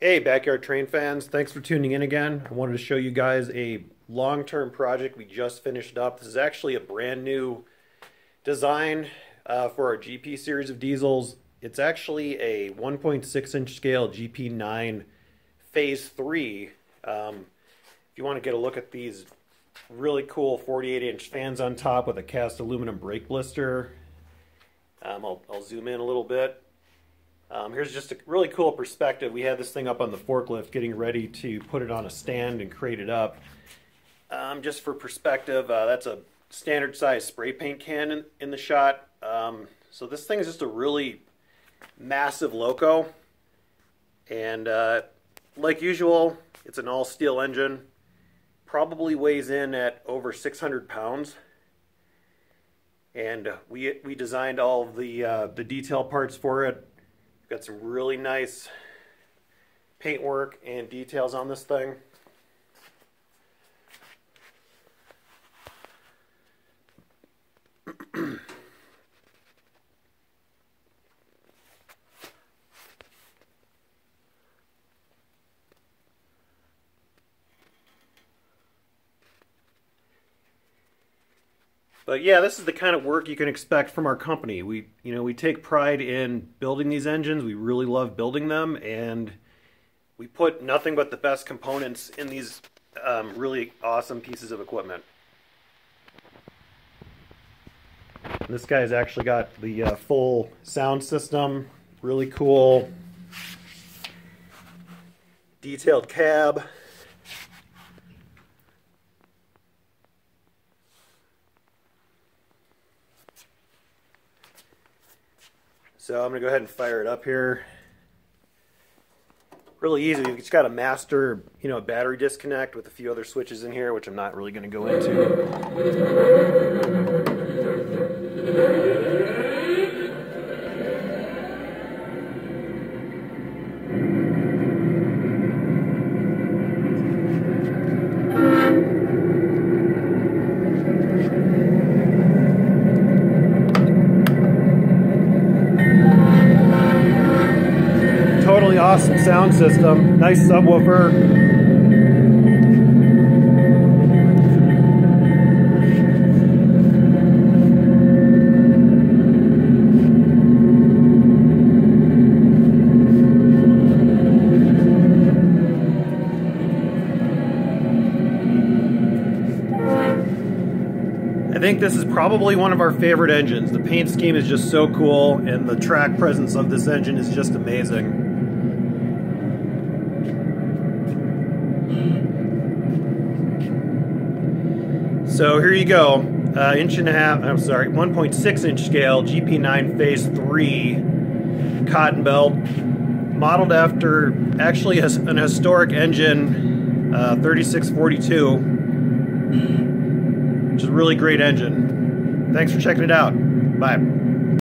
Hey, Backyard Train fans, thanks for tuning in again. I wanted to show you guys a long term project we just finished up. This is actually a brand new design uh, for our GP series of diesels. It's actually a 1.6 inch scale GP9 Phase 3. Um, if you want to get a look at these really cool 48 inch fans on top with a cast aluminum brake blister, um, I'll, I'll zoom in a little bit. Um, here's just a really cool perspective. We had this thing up on the forklift getting ready to put it on a stand and crate it up. Um, just for perspective, uh, that's a standard size spray paint can in, in the shot. Um, so this thing is just a really massive loco. And uh, like usual, it's an all steel engine. Probably weighs in at over 600 pounds. And we, we designed all the, uh, the detail parts for it Got some really nice paintwork and details on this thing. But yeah, this is the kind of work you can expect from our company. We, you know, we take pride in building these engines. We really love building them, and we put nothing but the best components in these um, really awesome pieces of equipment. This guy's actually got the uh, full sound system, really cool, detailed cab. So I'm going to go ahead and fire it up here. Really easy. You've just got a master, you know, battery disconnect with a few other switches in here, which I'm not really going to go into. Awesome sound system, nice subwoofer. I think this is probably one of our favorite engines. The paint scheme is just so cool and the track presence of this engine is just amazing. So here you go, uh, inch and a half, I'm sorry, 1.6 inch scale, GP9 Phase 3 cotton belt, modeled after actually an historic engine, uh, 3642, which is a really great engine. Thanks for checking it out. Bye.